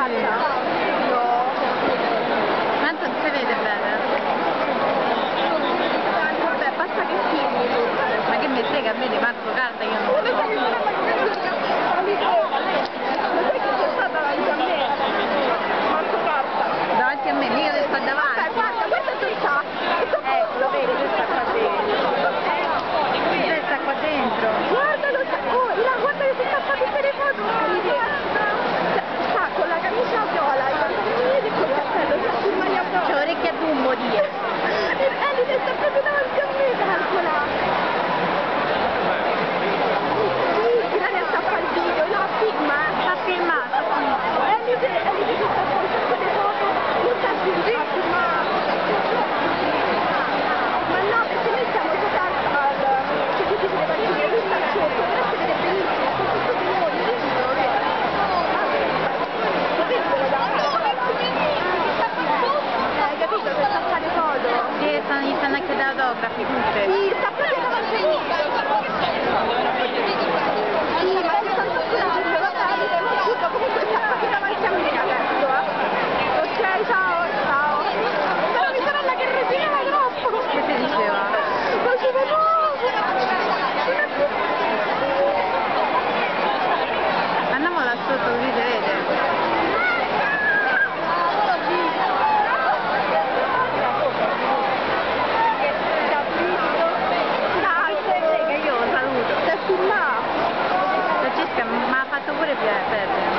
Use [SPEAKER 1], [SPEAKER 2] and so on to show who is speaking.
[SPEAKER 1] scatta?
[SPEAKER 2] Tanto non si vede bene.
[SPEAKER 1] Vabbè, basta che si.
[SPEAKER 2] Ma che mi frega a me di Marco Calda, io non lo
[SPEAKER 1] so.
[SPEAKER 2] definitely consider Ωραία, βέβαια.